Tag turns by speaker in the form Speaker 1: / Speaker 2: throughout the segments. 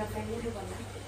Speaker 1: Tinggalkan dulu, Bang.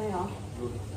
Speaker 1: 没有。